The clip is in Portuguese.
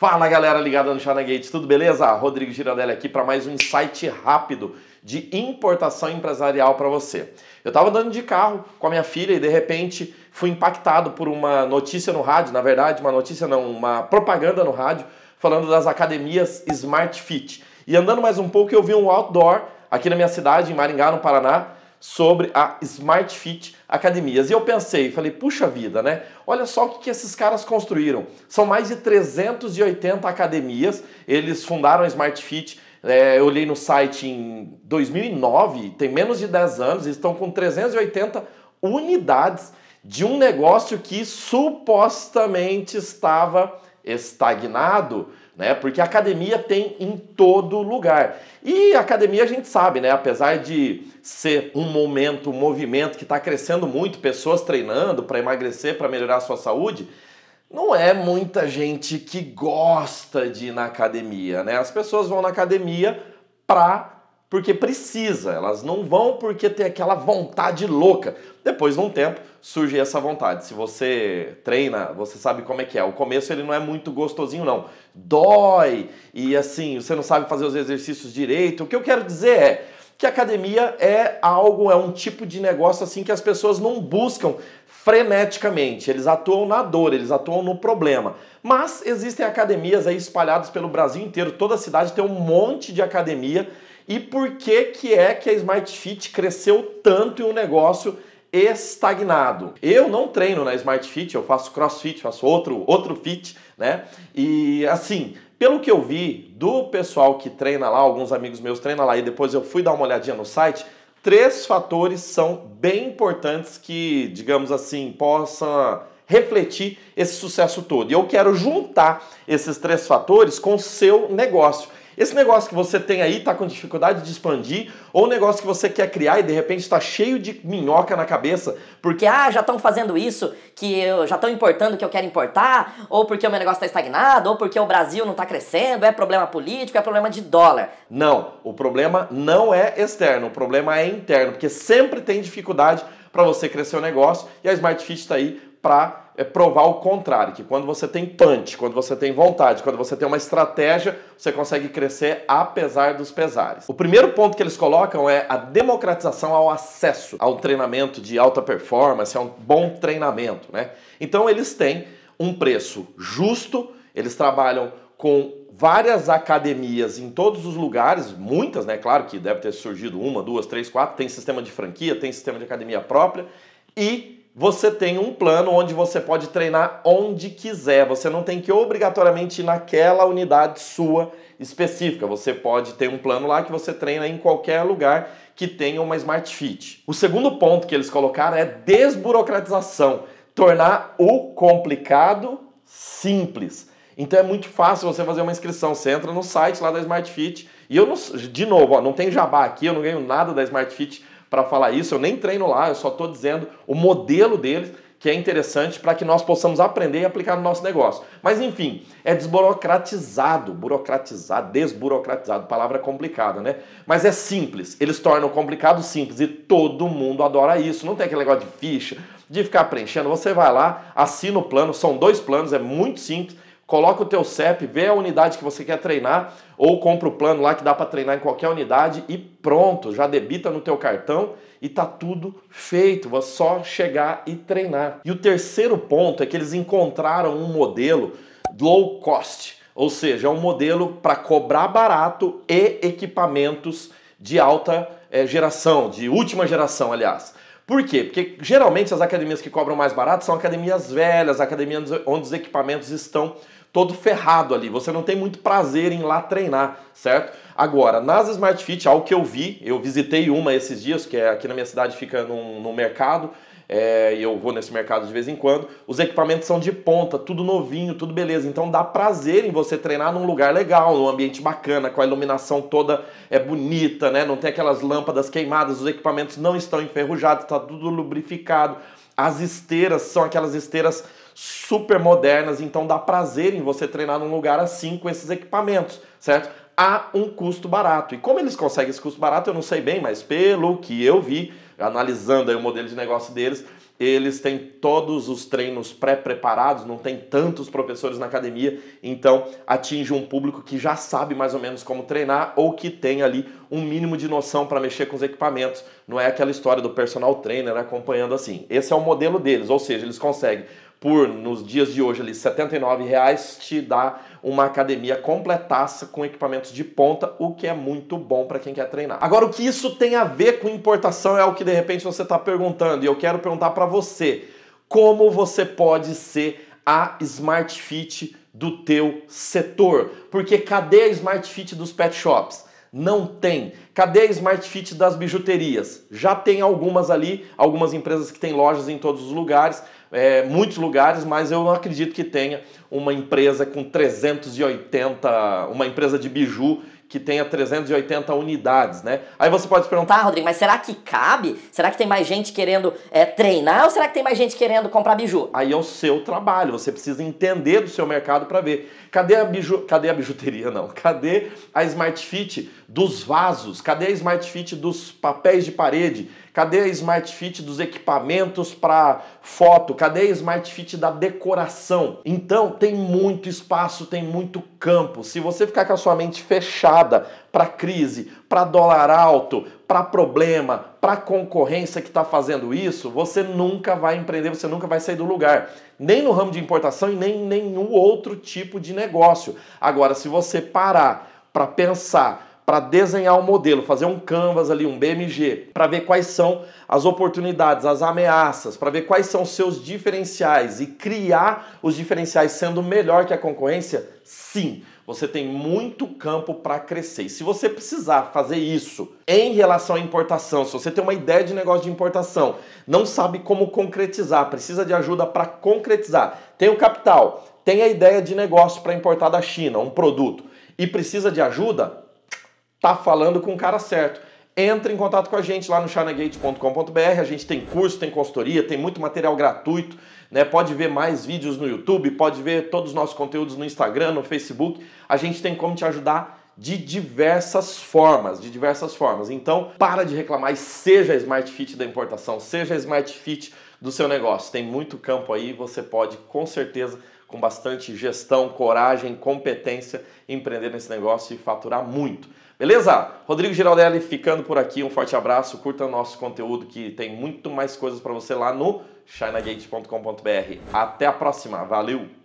Fala galera ligada no China Gate, tudo beleza? Rodrigo Girardelli aqui para mais um insight rápido de importação empresarial para você. Eu estava andando de carro com a minha filha e de repente fui impactado por uma notícia no rádio, na verdade, uma notícia não, uma propaganda no rádio falando das academias Smart Fit. E andando mais um pouco eu vi um outdoor aqui na minha cidade, em Maringá, no Paraná, sobre a Smart Fit Academias. E eu pensei, falei, puxa vida, né? Olha só o que, que esses caras construíram. São mais de 380 academias, eles fundaram a Smart Fit. É, eu olhei no site em 2009, tem menos de 10 anos, estão com 380 unidades de um negócio que supostamente estava estagnado né? Porque academia tem em todo lugar. E academia a gente sabe, né? Apesar de ser um momento, um movimento que está crescendo muito, pessoas treinando para emagrecer, para melhorar a sua saúde, não é muita gente que gosta de ir na academia, né? As pessoas vão na academia para porque precisa, elas não vão porque tem aquela vontade louca. Depois de um tempo surge essa vontade. Se você treina, você sabe como é que é. O começo ele não é muito gostosinho não. Dói e assim, você não sabe fazer os exercícios direito. O que eu quero dizer é que academia é algo, é um tipo de negócio assim que as pessoas não buscam freneticamente. Eles atuam na dor, eles atuam no problema. Mas existem academias aí espalhadas pelo Brasil inteiro. Toda cidade tem um monte de academia e por que, que é que a Smart Fit cresceu tanto em um negócio estagnado. Eu não treino na Smart Fit, eu faço CrossFit, faço outro outro fit, né? E assim, pelo que eu vi do pessoal que treina lá, alguns amigos meus treinam lá e depois eu fui dar uma olhadinha no site, três fatores são bem importantes que, digamos assim, possam refletir esse sucesso todo. E eu quero juntar esses três fatores com o seu negócio. Esse negócio que você tem aí está com dificuldade de expandir, ou o negócio que você quer criar e de repente está cheio de minhoca na cabeça, porque ah, já estão fazendo isso, que eu, já estão importando o que eu quero importar, ou porque o meu negócio está estagnado, ou porque o Brasil não está crescendo, é problema político, é problema de dólar. Não, o problema não é externo, o problema é interno, porque sempre tem dificuldade para você crescer o negócio e a Smart Fit está aí para é, provar o contrário, que quando você tem punch, quando você tem vontade, quando você tem uma estratégia, você consegue crescer apesar dos pesares. O primeiro ponto que eles colocam é a democratização ao acesso ao treinamento de alta performance, a um bom treinamento, né? Então eles têm um preço justo, eles trabalham com várias academias em todos os lugares, muitas, né? Claro que deve ter surgido uma, duas, três, quatro, tem sistema de franquia, tem sistema de academia própria e você tem um plano onde você pode treinar onde quiser. Você não tem que obrigatoriamente ir naquela unidade sua específica. Você pode ter um plano lá que você treina em qualquer lugar que tenha uma Smart Fit. O segundo ponto que eles colocaram é desburocratização, tornar o complicado simples. Então é muito fácil você fazer uma inscrição. Você entra no site lá da Smart Fit e eu não, de novo, ó, não tem jabá aqui, eu não ganho nada da Smart Fit para falar isso, eu nem treino lá, eu só estou dizendo o modelo deles que é interessante para que nós possamos aprender e aplicar no nosso negócio. Mas enfim, é desburocratizado, burocratizado, desburocratizado, palavra complicada, né? Mas é simples, eles tornam complicado simples e todo mundo adora isso. Não tem aquele negócio de ficha, de ficar preenchendo. Você vai lá, assina o plano, são dois planos, é muito simples coloca o teu CEP, vê a unidade que você quer treinar ou compra o plano lá que dá para treinar em qualquer unidade e pronto, já debita no teu cartão e tá tudo feito, é só chegar e treinar. E o terceiro ponto é que eles encontraram um modelo low cost, ou seja, um modelo para cobrar barato e equipamentos de alta é, geração, de última geração, aliás. Por quê? Porque geralmente as academias que cobram mais barato são academias velhas, academias onde os equipamentos estão todo ferrado ali. Você não tem muito prazer em ir lá treinar, certo? Agora, nas Smart Fit, algo que eu vi, eu visitei uma esses dias, que é aqui na minha cidade, fica num, num mercado, é, e eu vou nesse mercado de vez em quando. Os equipamentos são de ponta, tudo novinho, tudo beleza. Então dá prazer em você treinar num lugar legal, num ambiente bacana, com a iluminação toda é bonita, né? Não tem aquelas lâmpadas queimadas, os equipamentos não estão enferrujados, está tudo lubrificado. As esteiras são aquelas esteiras super modernas, então dá prazer em você treinar num lugar assim com esses equipamentos, certo? Há um custo barato. E como eles conseguem esse custo barato, eu não sei bem, mas pelo que eu vi, analisando o modelo de negócio deles, eles têm todos os treinos pré-preparados, não tem tantos professores na academia, então atinge um público que já sabe mais ou menos como treinar ou que tem ali um mínimo de noção para mexer com os equipamentos. Não é aquela história do personal trainer acompanhando assim. Esse é o modelo deles, ou seja, eles conseguem por, nos dias de hoje, ali, R$ reais te dá uma academia completaça com equipamentos de ponta, o que é muito bom para quem quer treinar. Agora, o que isso tem a ver com importação é o que de repente você está perguntando, e eu quero perguntar para você, como você pode ser a Smart Fit do teu setor? Porque cadê a Smart Fit dos pet shops? Não tem. Cadê a Smart Fit das bijuterias? Já tem algumas ali, algumas empresas que têm lojas em todos os lugares, é, muitos lugares, mas eu não acredito que tenha uma empresa com 380, uma empresa de biju que tenha 380 unidades, né? Aí você pode se perguntar, tá, Rodrigo, mas será que cabe? Será que tem mais gente querendo é, treinar ou será que tem mais gente querendo comprar biju? Aí é o seu trabalho, você precisa entender do seu mercado para ver. Cadê a, biju... Cadê a bijuteria, não? Cadê a Smart Fit dos vasos? Cadê a Smart Fit dos papéis de parede? Cadê a Smart Fit dos equipamentos para foto? Cadê a Smart Fit da decoração? Então tem muito espaço, tem muito campo. Se você ficar com a sua mente fechada para crise, para dólar alto, para problema, para concorrência que está fazendo isso, você nunca vai empreender, você nunca vai sair do lugar. Nem no ramo de importação e nem em nenhum outro tipo de negócio. Agora, se você parar para pensar para desenhar um modelo, fazer um canvas ali, um BMG, para ver quais são as oportunidades, as ameaças, para ver quais são os seus diferenciais e criar os diferenciais sendo melhor que a concorrência, sim, você tem muito campo para crescer. E se você precisar fazer isso em relação à importação, se você tem uma ideia de negócio de importação, não sabe como concretizar, precisa de ajuda para concretizar, tem o capital, tem a ideia de negócio para importar da China um produto e precisa de ajuda, tá falando com o cara certo. Entre em contato com a gente lá no chinagate.com.br. A gente tem curso, tem consultoria, tem muito material gratuito. Né? Pode ver mais vídeos no YouTube, pode ver todos os nossos conteúdos no Instagram, no Facebook. A gente tem como te ajudar de diversas formas, de diversas formas. Então, para de reclamar e seja a Smart Fit da importação, seja a Smart Fit do seu negócio. Tem muito campo aí, você pode com certeza com bastante gestão, coragem, competência, empreender nesse negócio e faturar muito. Beleza? Rodrigo Giraldelli ficando por aqui. Um forte abraço. Curta nosso conteúdo que tem muito mais coisas para você lá no chinagate.com.br. Até a próxima. Valeu!